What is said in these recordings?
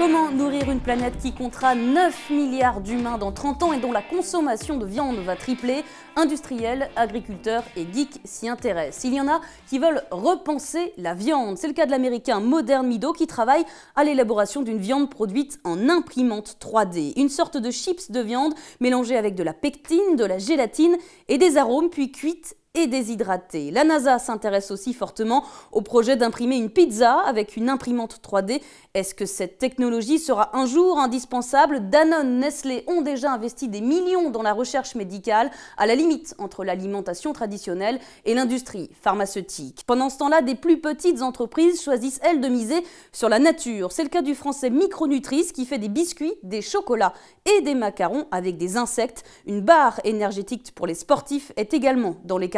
Comment nourrir une planète qui comptera 9 milliards d'humains dans 30 ans et dont la consommation de viande va tripler? Industriels, agriculteurs et geeks s'y intéressent. Il y en a qui veulent repenser la viande. C'est le cas de l'américain Modern Mido qui travaille à l'élaboration d'une viande produite en imprimante 3D. Une sorte de chips de viande mélangée avec de la pectine, de la gélatine et des arômes puis cuite et déshydratée. La NASA s'intéresse aussi fortement au projet d'imprimer une pizza avec une imprimante 3D. Est-ce que cette technologie sera un jour indispensable? Danone, Nestlé ont déjà investi des millions dans la recherche médicale, à la limite entre l'alimentation traditionnelle et l'industrie pharmaceutique. Pendant ce temps-là, des plus petites entreprises choisissent, elles, de miser sur la nature. C'est le cas du français Micronutrice qui fait des biscuits, des chocolats et des macarons avec des insectes. Une barre énergétique pour les sportifs est également dans les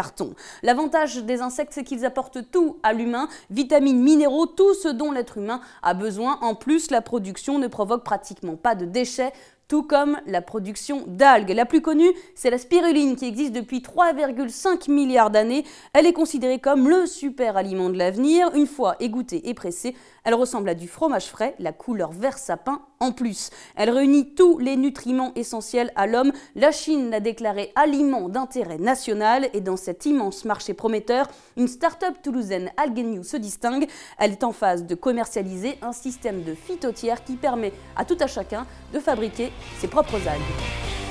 L'avantage des insectes, c'est qu'ils apportent tout à l'humain, vitamines, minéraux, tout ce dont l'être humain a besoin. En plus, la production ne provoque pratiquement pas de déchets, tout comme la production d'algues. La plus connue, c'est la spiruline qui existe depuis 3,5 milliards d'années. Elle est considérée comme le super aliment de l'avenir. Une fois égouttée et pressée, elle ressemble à du fromage frais, la couleur vert sapin en plus. Elle réunit tous les nutriments essentiels à l'homme. La Chine l'a déclaré aliment d'intérêt national et dans cet immense marché prometteur, une start-up toulousaine Algenew se distingue. Elle est en phase de commercialiser un système de phytotière qui permet à tout à chacun de fabriquer ses propres algues.